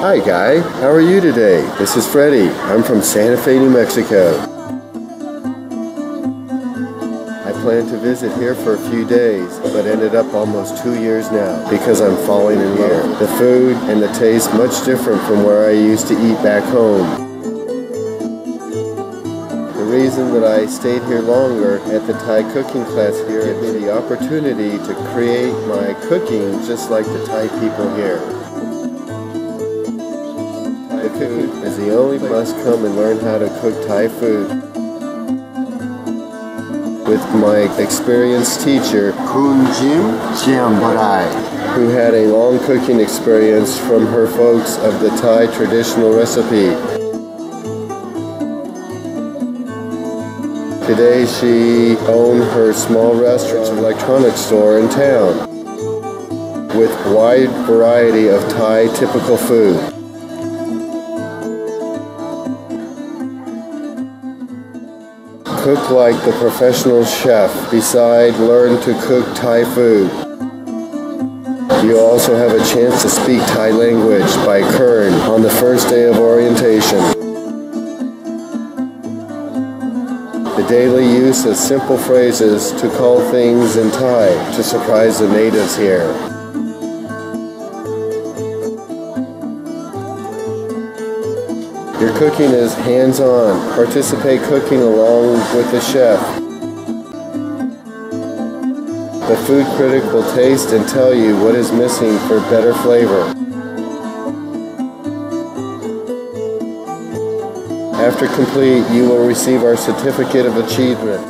Hi, Guy. How are you today? This is Freddie. I'm from Santa Fe, New Mexico. I planned to visit here for a few days, but ended up almost two years now because I'm falling in here. The food and the taste much different from where I used to eat back home. The reason that I stayed here longer at the Thai cooking class here gave me the opportunity to create my cooking just like the Thai people here. Is the only must come and learn how to cook Thai food with my experienced teacher, Khun Jim Chiambarai. who had a long cooking experience from her folks of the Thai traditional recipe. Today she owned her small restaurant electronics store in town with wide variety of Thai typical food. Cook like the professional chef, beside learn to cook Thai food. You also have a chance to speak Thai language by Kern on the first day of orientation. The daily use of simple phrases to call things in Thai to surprise the natives here. Your cooking is hands-on. Participate cooking along with the chef. The food critic will taste and tell you what is missing for better flavor. After complete, you will receive our certificate of achievement.